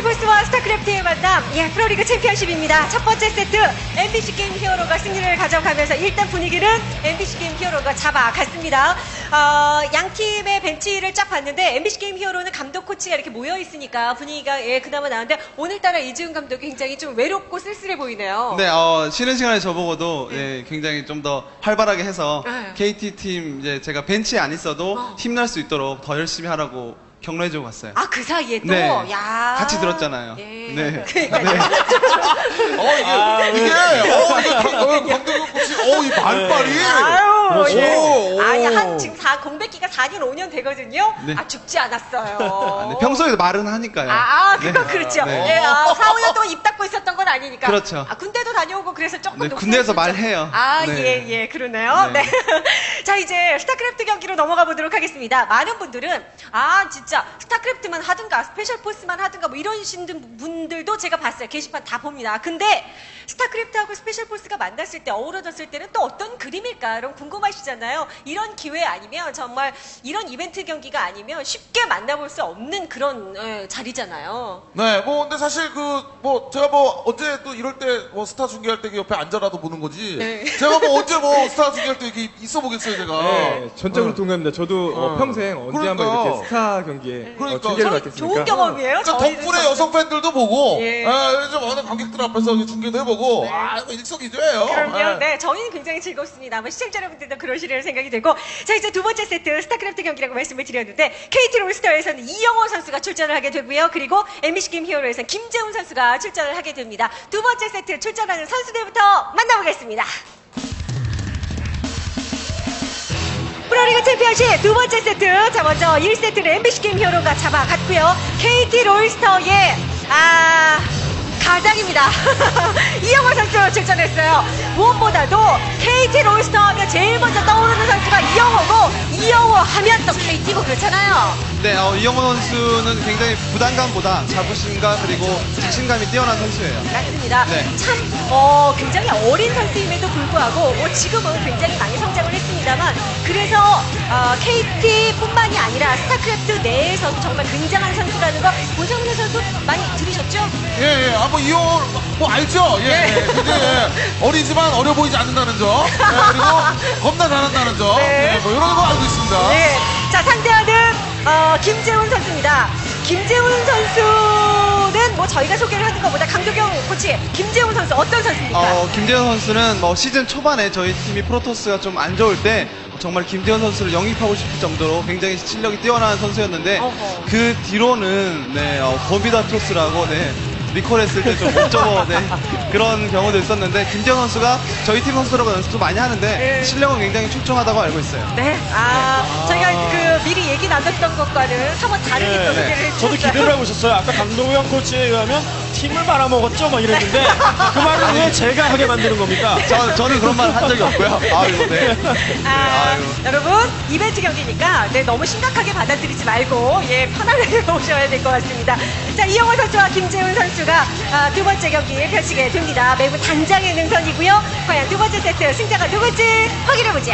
스포츠와 스타크래프트의 만남, 예, 프로리그 챔피언십입니다. 첫 번째 세트, MBC 게임 히어로가 승리를 가져가면서 일단 분위기는 MBC 게임 히어로가 잡아갔습니다. 어, 양 팀의 벤치를 쫙 봤는데, MBC 게임 히어로는 감독 코치가 이렇게 모여 있으니까 분위기가 예, 그나마 나은데, 오늘따라 이지훈 감독이 굉장히 좀 외롭고 쓸쓸해 보이네요. 네, 어, 쉬는 시간에 저보고도 예, 굉장히 좀 더 활발하게 해서 네. KT 팀 이제 제가 벤치에 안 있어도 어. 힘날 수 있도록 더 열심히 하라고 격려해주고 갔어요. 아, 그 사이에 또, 네. 야 같이 들었잖아요. 예. 네. 그러니까요. 어, 이게, 이게, 어, 이게, 강- 어, 강동원 혹시, 어, 이 말빨이. 아유, 그렇죠. 예. 오. 아니, 한, 지금 사, 공백기가 4년, 5년 되거든요. 네. 아, 죽지 않았어요. 아, 네, 평소에도 말은 하니까요. 아, 아, 그거 네. 그렇죠. 네. 예, 아, 4, 5년 동안 입 닫고 있었던 건 아니니까. 그렇죠. 아, 군대도 다녀오고 그래서 조금 네. 군대에서 말해요. 아, 네. 예, 예, 그러네요. 네. 네. 자, 이제 스타크래프트 경기로 넘어가 보도록 하겠습니다. 많은 분들은, 아, 진짜, 스타크래프트만 하든가, 스페셜 포스만 하든가, 뭐 이런 신 분들도 제가 봤어요. 게시판 다 봅니다. 근데, 스타크래프트하고 스페셜 포스가 만났을 때, 어우러졌을 때는 또 어떤 그림일까? 이런 궁금 하시잖아요. 이런 기회 아니면, 정말, 이런 이벤트 경기가 아니면 쉽게 만나볼 수 없는 그런 예, 자리잖아요. 네, 뭐, 근데 사실 그, 뭐, 제가 뭐, 언제 또 이럴 때, 뭐, 스타 중계할 때 옆에 앉아라도 보는 거지. 네. 제가 뭐, 언제 뭐, 스타 중계할 때 이렇게 있어 보겠어요, 제가. 네, 전적으로 네. 동감입니다. 저도 어, 어. 평생 언제 한번 그러니까. 이렇게 스타 경기에 그러니까. 어, 중계를 저희 받겠습니까? 좋은 경험이에요. 그러니까 덕분에. 여성 팬들도 보고, 예. 예, 좀 어느 관객들 앞에서 이렇게 중계도 해보고, 아, 이거 일석이조예요. 그럼요. 예. 네, 저희는 굉장히 즐겁습니다. 아마 시청자 여러분들 도 그러시리라는 생각이 들고. 자, 이제 두 번째 세트 스타크래프트 경기라고 말씀을 드렸는데, KT 롤스터에서는 이영호 선수가 출전을 하게 되고요. 그리고 MBC 게임 히어로에서는 김재훈 선수가 출전을 하게 됩니다. 두 번째 세트 출전하는 선수들부터 만나보겠습니다. 프로리그 챔피언십 두 번째 세트. 자, 먼저 1세트는 MBC 게임 히어로가 잡아갔고요. KT 롤스터의, 아, 가장입니다. 이영호 선수 출전했어요. 무엇보다도 KT 롤스터 하면 제일 먼저 떠오르는 선수가 이영호고, 이영호 하면 또 KT고 그렇잖아요. 네, 어, 이영호 선수는 굉장히 부담감보다 자부심과 그리고 자신감이 뛰어난 선수예요. 맞습니다. 네. 참, 어, 굉장히 어린 선수임에도 불구하고, 뭐 지금은 굉장히 많이 성장을 했습니다만, 그래서, 어, KT뿐만이 아니라 스타크래프트 내에서도 정말 굉장한 선수라는 거, 고정훈 선수 많이 들으셨죠? 예, 예. 아, 뭐, 이호, 뭐, 알죠? 예, 네. 예. 근데, 예. 어리지만 어려 보이지 않는다는 점. 예, 그리고 겁나 잘한다는 점. 네. 예, 뭐, 이런 거 알고 있습니다. 네. 자, 상대하는, 어, 김재훈 선수입니다. 김재훈 선수는 뭐 저희가 소개를 하는 것보다 강도경 코치, 김재훈 선수 어떤 선수입니까? 어, 김재현 선수는 뭐 시즌 초반에 저희 팀이 프로토스가 좀 안 좋을 때 정말 김재현 선수를 영입하고 싶을 정도로 굉장히 실력이 뛰어난 선수였는데 어허. 그 뒤로는 네, 어, 버비다 토스라고 네, 리콜 했을 때 좀 못 접어 네, 그런 경우도 있었는데 김재현 선수가 저희 팀 선수들하고 연습도 많이 하는데 네. 실력은 굉장히 출중하다고 알고 있어요. 네. 아, 저희가 그 미리 얘기 나눴던 것과는 사뭇 다르게 또 소개를 네. 해주셨어요. 저도 기대를 하고 있었어요. 아까 강동현 코치에 의하면 팀을 말아먹었죠? 막 이랬는데 그 말은 왜 제가 하게 만드는 겁니까? 저, 저는 그런 말 한 적이 없고요. 아이고, 네. 아, 아유. 여러분 이벤트 경기니까 네, 너무 심각하게 받아들이지 말고 예 편안하게 보셔야 될 것 같습니다. 자 이영호 선수와 김재훈 선수가 아, 두 번째 경기 펼치게 됩니다. 매우 단장의 능선이고요. 과연 두 번째 세트 승자가 누굴지 확인해 보죠.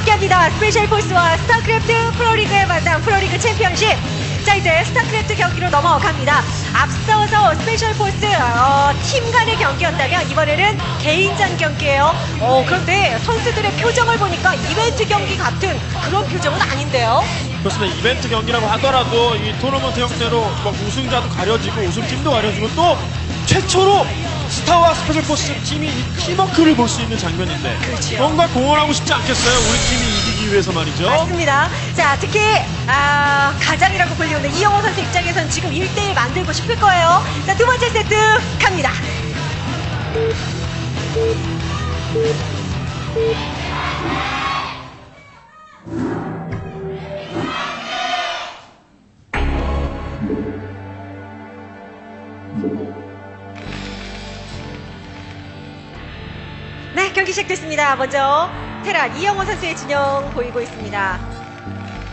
함께합니다. 스페셜 포스와 스타크래프트 프로리그의 만남 프로리그 챔피언십. 자 이제 스타크래프트 경기로 넘어갑니다. 앞서서 스페셜 포스 어, 팀 간의 경기였다면 이번에는 개인전 경기예요. 어, 그런데 선수들의 표정을 보니까 이벤트 경기 같은 그런 표정은 아닌데요. 그렇습니다. 이벤트 경기라고 하더라도 이 토너먼트 형태로 막 우승자도 가려지고 우승팀도 가려지고 또 최초로 스타와 스페셜 포스 팀이 이 팀워크를 볼 수 있는 장면인데 그렇죠. 뭔가 공헌하고 싶지 않겠어요? 우리 팀이 이기기 위해서 말이죠. 맞습니다. 자, 특히 아, 가장이라고 불리우는 이영호 선수 입장에선 지금 1대1 만들고 싶을 거예요. 자, 두 번째 세트 갑니다. 경기 시작됐습니다. 먼저 테란 이영호 선수의 진영 보이고 있습니다.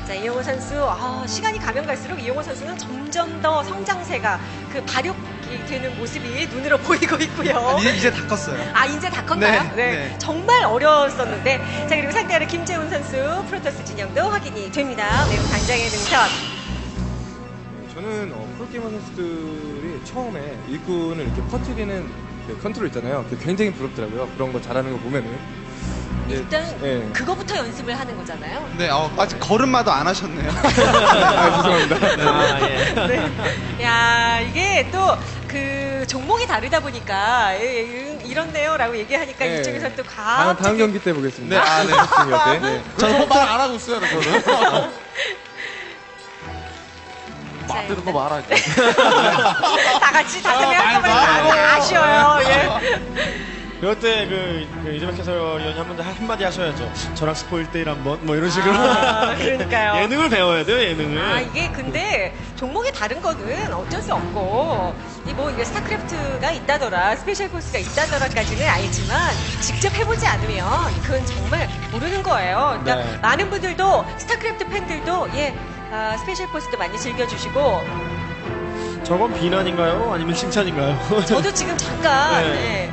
자, 이영호 선수, 아, 시간이 가면 갈수록 이영호 선수는 점점 더 성장세가 그 발육이 되는 모습이 눈으로 보이고 있고요. 이제, 이제 다 컸어요. 아, 이제 다 컸나요? 네, 네. 네. 정말 어렸었는데. 자, 그리고 상대하는 김재훈 선수, 프로토스 진영도 확인이 됩니다. 맵은 단장의 능선. 저는 어, 프로게이머 선수들이 처음에 일꾼을 이렇게 퍼뜨리는 그 컨트롤 있잖아요. 그게 굉장히 부럽더라고요. 그런 거 잘하는 거 보면은. 예, 일단, 예. 그거부터 연습을 하는 거잖아요. 네, 어, 아직 걸음마도 안 하셨네요. 아, 죄송합니다. 아, 예. 네. 야, 이게 또 그 종목이 다르다 보니까 예, 예, 이렇네요라고 얘기하니까 예. 이쪽에서 또 다음, 갑자기 다음 경기 때 보겠습니다. 네, 아, 네. 네. 네. 저는 말안 하고 있어요, 저는. 마음대로 뭐 말할게. 다 같이 다들 아, 한꺼번에 다, 말도. 다 아쉬워요. 예. 그럴 때 그, 그 이재명 해설위원이 한번 한마디 하셔야죠. 저랑 스포 1대1 한번 뭐 이런 식으로 아, 그러니까요. 예능을 배워야 돼요 예능을. 아 이게 근데 종목이 다른 거는 어쩔 수 없고 이뭐 이게 스타크래프트가 있다더라 스페셜 포스가 있다더라까지는 알지만 직접 해보지 않으면 그건 정말 모르는 거예요. 그러니까 네. 많은 분들도 스타크래프트 팬들도 예 아, 스페셜 포스도 많이 즐겨주시고 저건 비난인가요? 아니면 칭찬인가요? 저도 지금 잠깐 네.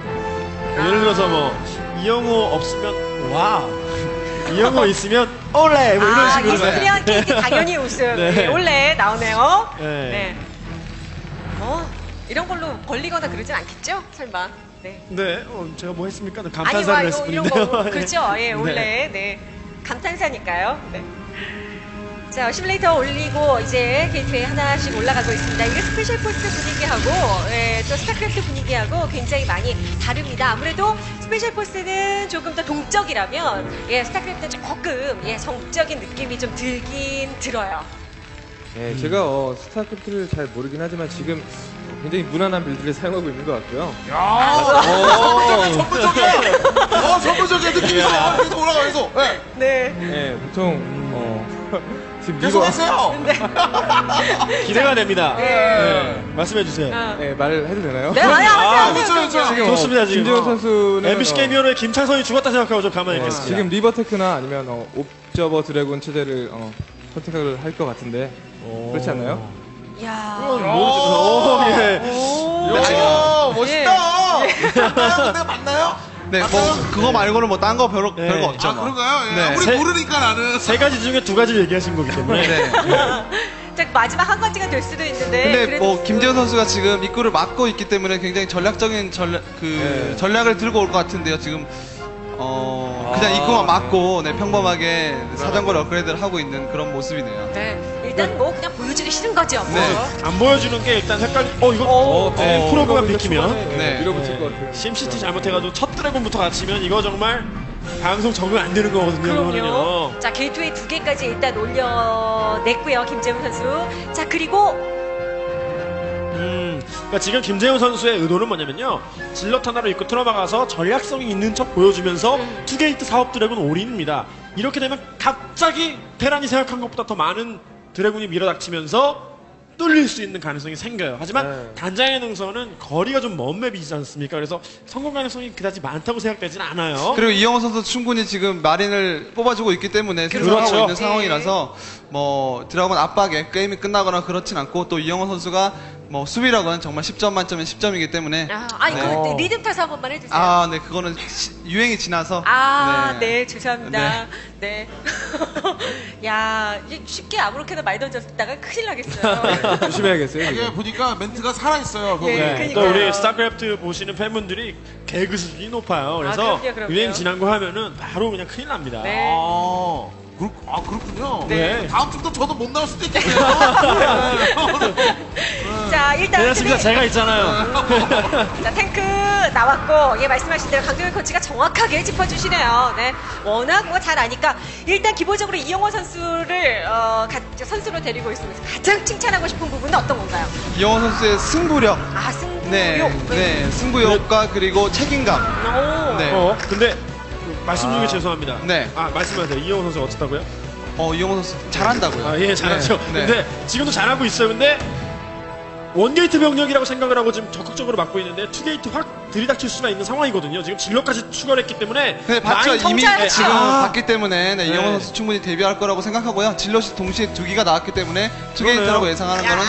예. 예를 들어서 뭐 이영호 없으면 와 이영호 있으면 올레 뭐 이런 아, 식으로 이스트리안 케이크 당연히 웃음. 네. 예, 원래 나오네요. 네. 네. 뭐, 이런 걸로 걸리거나 그러진 않겠죠? 설마. 네. 네, 어, 제가 뭐 했습니까? 아니, 감탄사를 와, 했을 이거, 이런 뿐인데요. 거. 그렇죠. 예, 네. 원래. 네. 감탄사니까요. 네. 자, 시뮬레이터 올리고 이제 게이트웨이 하나씩 올라가고 있습니다. 이게 스페셜 포스 분위기하고 예, 또 스타크래프트 분위기하고 굉장히 많이 다릅니다. 아무래도 스페셜 포스는 조금 더 동적이라면 예, 스타크래프트는 조금 예, 정적인 느낌이 좀 들긴 들어요. 네, 제가 어, 스타크래프트를 잘 모르긴 하지만 지금 굉장히 무난한 build를 사용하고 있는 것 같고요. 야, 전문적이야, 전문적이야. 어, 전문적이야, 느낌이 있어. 계속 올라가, 계속. 네. 네. 네, 보통 어, 지금 하세요. 기대가 됩니다. 네. 네, 말씀해 주세요. 어. 네, 말해도 되나요? 네, 아니, 아, 하세요, 그렇죠, 하세요. 그렇죠. 지금 좋습니다, 어, 지금. 김재원 선수는 MBC 어, 게임 위원회 김창선이 죽었다 생각하고 좀 가만히 네, 있겠습니다. 지금 리버테크나 아니면 어, 옵저버 드래곤 체제를 어, 선택을 할 것 같은데 그렇지 않나요? 야. 모르죠. 오, 예. 오. 야, 멋있다. 맞나요? 근데 맞나요? 네, 뭐, 맞나요? 그거 말고는 뭐, 딴 거 별로, 네. 별거 없죠. 아, 뭐. 그런가요? 예. 네. 우리 세- 모르니까 나는. 세 가지 중에 두 가지를 얘기하신 거기 때문에. 네. 자, 마지막 한 가지가 될 수도 있는데. 근데 그래도- 뭐 김재현 선수가 지금 입구를 막고 있기 때문에 굉장히 전략적인 전략 그 네. 전략을 들고 올 것 같은데요. 지금 어 그냥 입구만 막고 네, 평범하게 사정거리 업그레이드를 하고 있는 그런 모습이네요. 네. 일단 뭐 그냥 보여주기 싫은 거죠. 뭐. 네. 안 보여주는 게 일단 색깔, 어, 이거, 오. 네, 어, 프로그램 이거 비키면. 초반에, 네. 밀어붙일 것 같아요. 심시티 잘못해가지고 첫 드래곤부터 갇히면 이거 정말 방송 적응 안 되는 거거든요. 그럼요. 이거는요. 자, 게이트웨이 두 개까지 일단 올려냈고요, 김재훈 선수. 자, 그리고 음, 그러니까 지금 김재훈 선수의 의도는 뭐냐면요. zealot 하나로 입구 틀어막아서 전략성이 있는 척 보여주면서 two gate 사업 dragoon all-in입니다. 이렇게 되면 갑자기 테란이 생각한 것보다 더 많은 dragoon이 밀어닥치면서 뚫릴 수 있는 가능성이 생겨요. 하지만 네. 단장의 능선은 거리가 좀 먼 map이지 않습니까? 그래서 성공 가능성이 그다지 많다고 생각되진 않아요. 그리고 이영호 선수 충분히 지금 마린을 뽑아주고 있기 때문에 생성하고 그렇죠. 있는 상황이라서 뭐 드라곤 압박에 게임이 끝나거나 그렇진 않고 또 이영호 선수가 뭐 수비력은 정말 10점 만점에 10점이기 때문에 아, 아니 네. 그 리듬 타서 한 번만 해주세요. 아, 네, 그거는 시- 유행이 지나서 아, 네, 죄송합니다. 네. 네. 야, 이게 쉽게 아무렇게나 말 던졌다가 큰일 나겠어요. 조심해야겠어요. 이게 지금. 보니까 멘트가 살아있어요. 그거. 네, 네, 그러니까요. 또 우리 스타크래프트 보시는 팬분들이 개그 수준이 높아요. 그래서 아, 그럼요, 그럼요. 유행 지난 거 하면은 바로 그냥 큰일 납니다. 네. 아, 그렇, 아, 그렇군요. 네. 다음 주부터 저도 못 나올 수도 있겠네요. 자, 일단. 괜찮습니다. 제가 있잖아요. 자, 탱크 나왔고, 예, 말씀하신 대로 강동현 코치가 정확하게 짚어주시네요. 네. 워낙 뭐 잘 아니까, 일단 기본적으로 이영호 선수를, 어, 가- 선수로 데리고 있으면서 가장 칭찬하고 싶은 부분은 어떤 건가요? 이영호 선수의 승부력, 아, 승부욕. 네, 네, 승부욕과 그리고 책임감, 오. 네. 어, 근데 말씀 중에 죄송합니다. 네. 아, 말씀하세요. 이영호 선수 어떻다고요? 어, 이영호 선수 잘한다고요. 아, 예, 잘하죠. 네, 네. 근데 지금도 잘하고 있어요. 근데 one gate 병력이라고 생각을 하고 지금 적극적으로 막고 있는데 two gate 확 들이닥칠 수가 있는 상황이거든요. 지금 zealot까지 추가를 했기 때문에 네, 봤죠. 이미 통제하죠. 지금 아. 봤기 때문에 네, 네. 이영호 선수 충분히 대비할 거라고 생각하고요. zealot이 동시에 두 기가 나왔기 때문에 two gate라고. 예상하는 야. 거는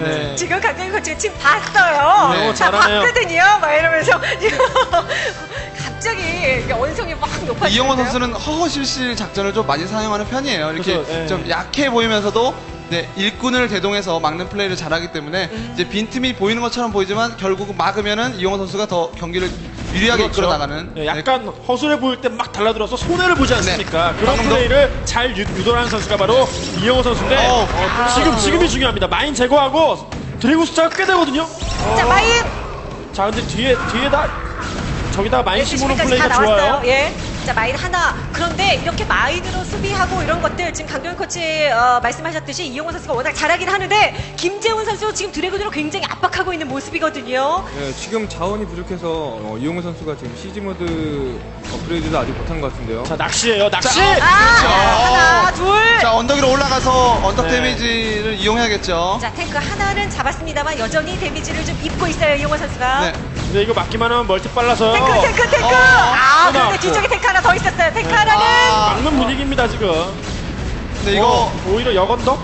네. 네. 지금 강경희 코치가 지금 봤어요. 네, 다. 봤거든요. 막 이러면서 지금 갑자기 언성이 막 높아지고 이영호 선수는 허허실실 작전을 좀 많이 사용하는 편이에요. 이렇게 그렇죠, 예. 좀 약해 보이면서도 네, 일꾼을 대동해서 막는 플레이를 잘하기 때문에 음. 이제 빈틈이 보이는 것처럼 보이지만 결국 막으면은 이영호 선수가 더 경기를 유리하게 그렇죠. 이끌어 나가는 네, 약간 허술해 보일 때 막 달라들어서 손해를 보지 않습니까? 그런 방금도- 플레이를 잘 유, 유도하는 선수가 바로 이영호 선수인데 어, 지금 지금이 중요합니다. mine 제거하고 dragoon 숫자가 꽤 되거든요. 자 mine 자 근데 뒤에 뒤에다 저기다가 mine SCV까지 다 플레이가. 좋아요. 예. 자 mine 하나. 그런데 이렇게 mine으로 수비하고 이런 것들 지금 강도경 코치 어, 말씀하셨듯이 이영호 선수가 워낙 잘하긴 하는데 김재훈 선수 지금 dragoon으로 굉장히 압박하고 있는 모습이거든요. 네, 지금 자원이 부족해서 어, 이영호 선수가 지금 siege mode 업그레이드도 아직 못한 것 같은데요. 자 낚시예요 낚시. 자, 아 하나 둘. 자 언덕 위로 올라가서 언덕 네. damage를 이용해야겠죠. 자 탱크 하나는 잡았습니다만 여전히 damage를 좀 입고 있어요 이영호 선수가. 네. 근데 이거 맞기만 하면 멀티 빨라서요. 탱크 탱크 탱크. 어, 아또 그런데 나왔고. 뒤쪽에 탱크 하나 더 있었어요. 탱크 네. 하나는. 아, 막는 분위기입니다 지금. 근데 이거 어, 오히려 역언덕.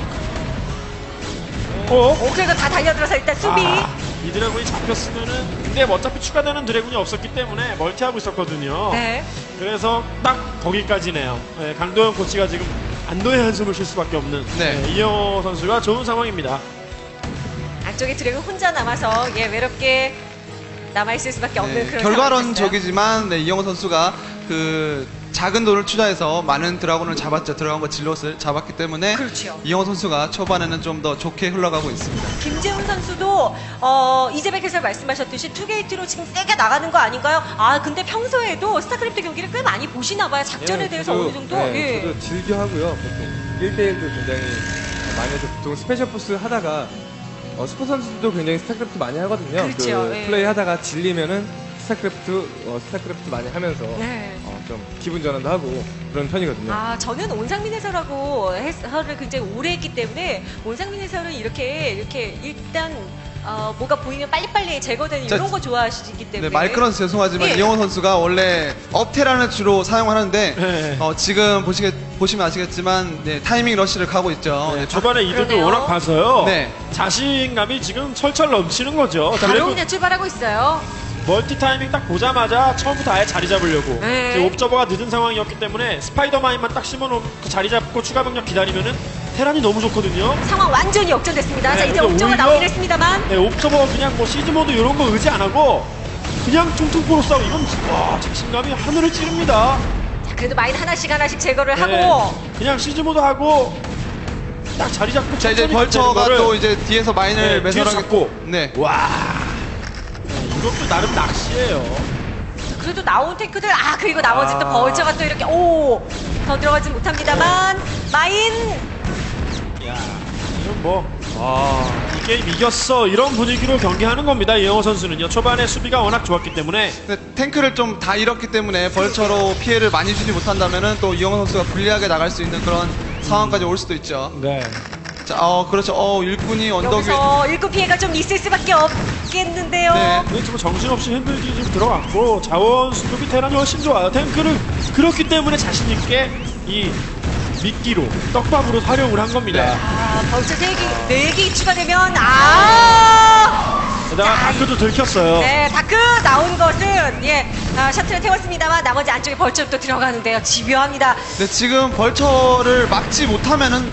어? 오 그래도 다 달려들어서 일단 수비. 아, 이 dragoon이 잡혔으면은 근데 뭐 어차피 추가되는 dragoon이 없었기 때문에 멀티하고 있었거든요. 네. 그래서 딱 거기까지네요. 네, 강도경 코치가 지금 안도의 한숨을 쉴 수밖에 없는 네. 네, 이영호 선수가 좋은 상황입니다. 안쪽에 dragoon 혼자 남아서 예 외롭게 남아 있을 수밖에 없는 네, 그런 결과론 상황이었어요. 적이지만 네, 이영호 선수가 그 작은 돈을 투자해서 많은 dragoon을 잡았죠. dragoon과 zealot을 잡았기 때문에 그렇죠. 이영호 선수가 초반에는 좀 더 좋게 흘러가고 있습니다. 김재훈 선수도 어, 이재백 해설 말씀하셨듯이 two gate로 지금 세게 나가는 거 아닌가요? 아 근데 평소에도 스타크래프트 경기를 꽤 많이 보시나 봐요. 작전에 예, 대해서 저도, 어느 정도. 네, 예. 저도 즐겨 하고요. 보통 1대1도 굉장히 많이 해서 보통 스페셜 포스 하다가 어, 스포 선수들도 굉장히 스타크래프트 많이 하거든요. 그렇죠, 그 예. 플레이 하다가 질리면은 스타크래프트 어, 스타크래프트 많이 하면서 네. 어, 좀 기분 전환도 하고 그런 편이거든요. 아, 저는 온상민 해설하고 해설을 굉장히 오래 했기 때문에 온상민 해설은 이렇게 이렇게 일단 어, 뭐가 보이면 빨리빨리 제거되는 자, 이런 거 좋아하시기 때문에 네, 말 끊어서 죄송하지만 예. 이영호 선수가 원래 업테란을 주로 사용하는데 네. 어, 지금 보시게, 보시면 아시겠지만 네, 타이밍 러쉬를 가고 있죠. 네, 네, 초반에 이득을 그러네요. 워낙 봐서요. 네. 자신감이 지금 철철 넘치는 거죠. 자, 바로 그리고 그냥 출발하고 있어요. 멀티 타이밍 딱 보자마자 처음부터 아예 자리 잡으려고. 네. 지금 observer가 늦은 상황이었기 때문에 spider mine만 딱 심어놓고 자리 잡고 추가 병력 기다리면은 테란이 너무 좋거든요. 상황 완전히 역전됐습니다. 네, 자, 이제 근데 옵저가 오히려- 나오긴 했습니다만 네, observer가 그냥 뭐 siege mode 이런 거 의지 안 하고 그냥 퉁퉁포로 싸우고 이건 와 자신감이 하늘을 찌릅니다. 자, 그래도 mine 하나씩 하나씩 제거를 네, 하고 그냥 siege mode 하고 딱 자리 잡고 자, 이제 vulture가 또 이제 뒤에서 mine을 네, 뒤에서 잡고. 네. 와 네, 이것도 나름 낚시예요. 그래도 나온 탱크들 아 그리고 나머지 또 아. vulture가 또 이렇게 오 더 들어가지 못합니다만 mine 야 이건 뭐 아, 이 게임 이겼어 이런 분위기로 경기하는 겁니다 이영호 선수는요 초반에 수비가 워낙 좋았기 때문에 근데 탱크를 좀 다 잃었기 때문에 벌처로 피해를 많이 주지 못한다면은 또 이영호 선수가 불리하게 나갈 수 있는 그런 상황까지 올 수도 있죠. 네 자, 어, 그렇죠. 어, 일꾼이 언덕 위에. 여기서 일꾼 피해가 좀 있을 수밖에 없겠는데요. 네. 근데 지금 정신없이 흔들기 좀 들어갔고 자원 수급이 테란이 훨씬 좋아요 탱크를 그렇기 때문에 자신 있게 이 미끼로 떡밥으로 활용을 한 겁니다 네. 아 벌써 네 개, 네개 추가 되면 아 게다가 다크도 들켰어요 네, 다크 나온 것은 예 아, 셔틀을 태웠습니다만 나머지 안쪽에 벌처도 들어가는데요. 집요합니다. 근데 지금 벌처를 막지 못하면은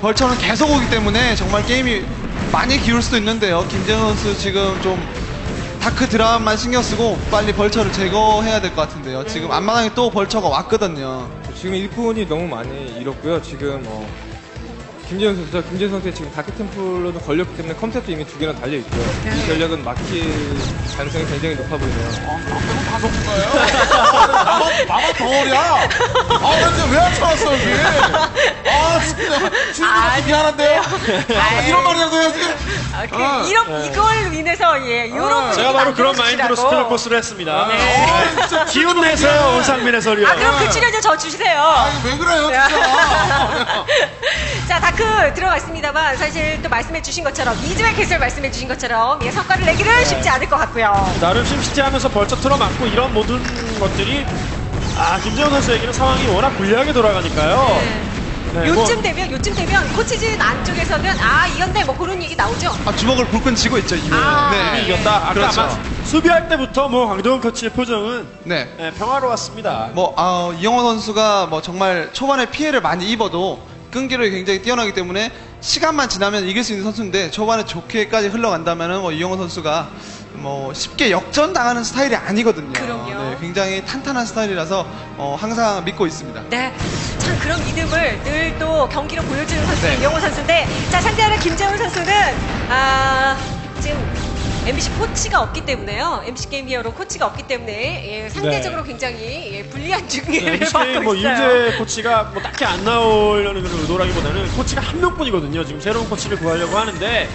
벌처는 계속 오기 때문에 정말 게임이 많이 기울 수도 있는데요. 김재현 선수 지금 좀 다크 드라마만 신경 쓰고 빨리 벌처를 제거해야 될 것 같은데요. 지금 앞마당에 또 벌처가 왔거든요. 지금 일꾼이 너무 많이 잃었고요. 지금 어, 김재현 선수, 김재현 선수의 지금 다크 템플로도 걸렸기 때문에 컴셋도 이미 두 개나 달려 있고요. 이 전략은 막힐 가능성이 굉장히 높아 보이네요. 가속인가요? 나만, 나만 더 덩어리야. 아, 나 진짜 왜 앉혀놨어, 여기. 아, 진짜. 아, 주인님 미안한데요. 아, 이런 말이라도 해야지. 아, 그, 어. 이런, 이걸 인해서, 예, 요런. 제가 바로 그런 마인드로 스피드 포스를 했습니다. 기운 내세요, 온상민 해설위원. 아, 그럼 그 출연료 저 주세요. 아, 이거 왜 그래요, 진짜. 자, dark 들어갔습니다만, 사실 또 말씀해 주신 것처럼, 이재백 해설 말씀해 주신 것처럼, 예, 성과를 내기는 쉽지 않을 것 같고요. 나름 심시티 하면서 vulture 틀어막고 이런 모든 것들이 아 김재훈 선수에게는 상황이 워낙 불리하게 돌아가니까요. 네, 뭐- 요쯤 되면, 요쯤 되면, 코치진 안쪽에서는, 아, 이겼네, 뭐 그런 얘기 나오죠. 아, 주먹을 불끈 쥐고 있죠, 이미. 아, 네. 이미 이겼다. 아까 그렇죠. 아마 수비할 때부터 뭐 강동원 코치의 표정은 네. 네, 평화로웠습니다. 뭐, 아, 이영호 선수가 뭐 정말 초반에 피해를 많이 입어도 끈기력이 굉장히 뛰어나기 때문에 시간만 지나면 이길 수 있는 선수인데 초반에 좋게까지 흘러간다면은 뭐 이영호 선수가 뭐 쉽게 역전 당하는 스타일이 아니거든요. 그럼요. 네, 굉장히 탄탄한 스타일이라서 어, 항상 믿고 있습니다. 네. 참 그런 믿음을 늘 또 경기로 보여주는 선수인 네. 이영호 선수인데, 자, 상대하는 김재훈 선수는, 아, 지금, MBC 코치가 없기 때문에요. MC 게임 히어로 코치가 없기 때문에 예, 상대적으로 굉장히 예, 불리한 중계를 네, 받고 뭐 있어요. 윤재 코치가 뭐 딱히 안 나오려는 그런 의도라기보다는 코치가 한 명뿐이거든요. 지금 새로운 코치를 구하려고 하는데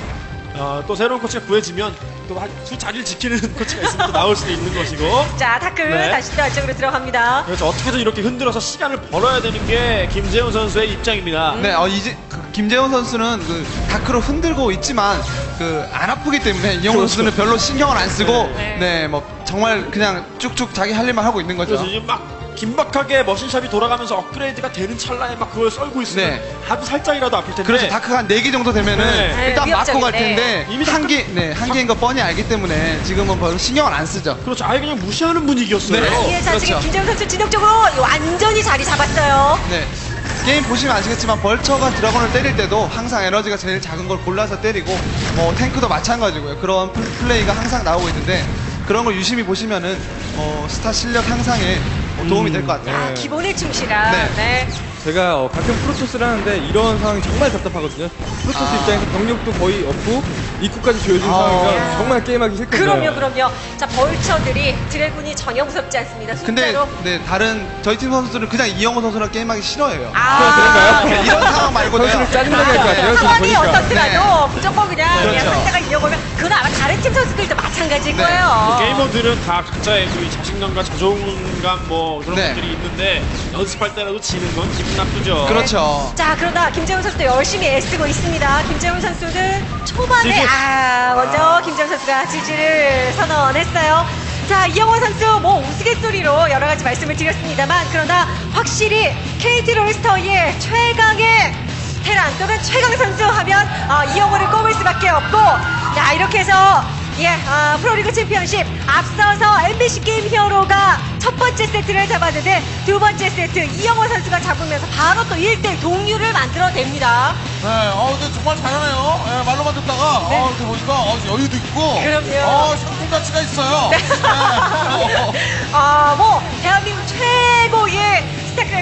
어, 또 새로운 코치가 구해지면 또수 자리를 지키는 코치가 있으면 또 나올 수도 있는 것이고 자, 타크 네. 다시 또 안쪽으로 들어갑니다. 그래서 어떻게든 이렇게 흔들어서 시간을 벌어야 되는 게 김재훈 선수의 입장입니다. 음. 네, 어, 이제 그 김재원 선수는 그 다크로 흔들고 있지만 그 안 아프기 때문에 이영호 그렇죠. 선수는 별로 신경을 안 쓰고 네. 네, 뭐 정말 그냥 쭉쭉 자기 할 일만 하고 있는 거죠. 그래서 지금 막 긴박하게 머신샵이 돌아가면서 업그레이드가 되는 찰나에 막 그걸 썰고 있으면 네. 아주 살짝이라도 아플 텐데 그렇죠. 다크가 한 4개 정도 되면은 네. 일단 네, 맞고 갈. 텐데 이미 한 개, 네, 한 개인 거 뻔히 알기 때문에 지금은 별로 신경을 안 쓰죠. 그렇죠. 아예 그냥 무시하는 분위기였어요. 네. 예, 자, 지금 그렇죠. 김재훈 선수 진영적으로 완전히 자리 잡았어요. 네. 게임 보시면 아시겠지만 vulture가 dragoon을 때릴 때도 항상 에너지가 제일 작은 걸 골라서 때리고 뭐 탱크도 마찬가지고요. 그런 플- 플레이가 항상 나오고 있는데 그런 걸 유심히 보시면은 어, 스타 실력 향상에 어, 도움이 될 것 같아요. 아, 기본에 충실한. 네. 네. 제가 어, 가끔 프로토스를 하는데 이런 상황이 정말 답답하거든요. Protoss 아. 입장에서 병력도 거의 없고 입구까지 조여진 아. 상황이라 정말 게임하기 싫거든요. 그럼요, 그럼요. 자, vulture들이 dragoon이 전혀 무섭지 않습니다. 근데 숫자로. 네, 다른 저희 팀 선수들은 그냥 이영호 선수랑 게임하기 싫어해요. 아, 네, 이런 상황 말고도요. 선수를 짜증나게 할 것 같아요. 지금 상황이 보니까. 어떻더라도 무조건 그냥 그렇죠. 그냥 상대가 이겨보면 그건 아마 다른 팀 선수들도 마찬가지일 네. 거예요. 게이머들은 다 각자의 그 자신감과 자존감 뭐 그런 네. 것들이 있는데 연습할 때라도 지는 건 기분 나쁘죠. 그렇죠. 자, 그러나 김재훈 선수도 열심히 애쓰고 있습니다. 김재훈 선수는 초반에. 아, 먼저 김재훈 선수가 지지를 선언했어요. 자, 이영호 선수 뭐 우스갯소리로 여러 가지 말씀을 드렸습니다만 그러나 확실히 KT 롤스터의 최강의 테란 또는 최강 선수 하면 아, 이영호를 꼽을 수밖에 없고 자, 이렇게 해서 예, 아, 프로리그 챔피언십 앞서서 MBC 게임 히어로가 첫 번째 세트를 잡았는데 두 번째 세트 이영호 선수가 잡으면서 바로 또 1대1 동률을 만들어냅니다. 네, 어, 근데 정말 잘하네요. 예, 말로만 듣다가, 어, 이렇게 보니까, 어, 여유도 있고. 그럼요. 어, 상품 가치가 있어요. 네.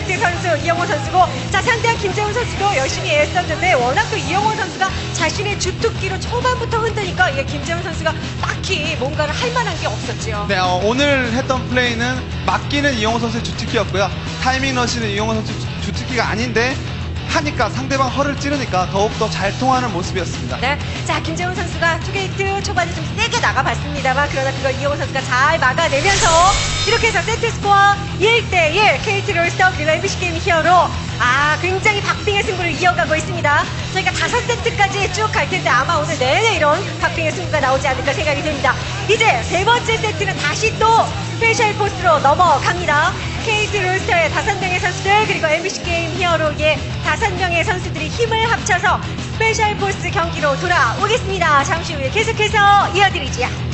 스타크래프트 선수 이영호 선수고, 자, 상대한 김재훈 선수도 열심히 애썼는데, 워낙 또 이영호 선수가 자신의 주특기로 초반부터 흔드니까, 이 김재훈 선수가 딱히 뭔가를 할 만한 게 없었죠. 네, 어, 오늘 했던 플레이는 맡기는 이영호 선수의 주특기였고요. 타이밍 러시는 이영호 선수 주- 주특기가 아닌데 하니까 상대방 허를 찌르니까 더욱더 잘 통하는 모습이었습니다. 네. 자, 김재훈 선수가 two gate 초반에 좀 세게 나가봤습니다. 그러나 그걸 이영호 선수가 잘 막아내면서 이렇게 해서 세트 스코어 1대1 KT Rolster MBC Game Hero 아, 굉장히 박빙의 승부를 이어가고 있습니다. 저희가 다섯 세트까지 쭉 갈 텐데 아마 오늘 내내 이런 박빙의 승부가 나오지 않을까 생각이 됩니다. 이제 세 번째 세트는 다시 또 Special Force로 넘어갑니다. KT 롤스터의 다섯 명의 선수들 그리고 MBC Game Hero의 다섯 명의 선수들이 힘을 합쳐서 Special Force 경기로 돌아오겠습니다. 잠시 후에 계속해서 이어드리지요.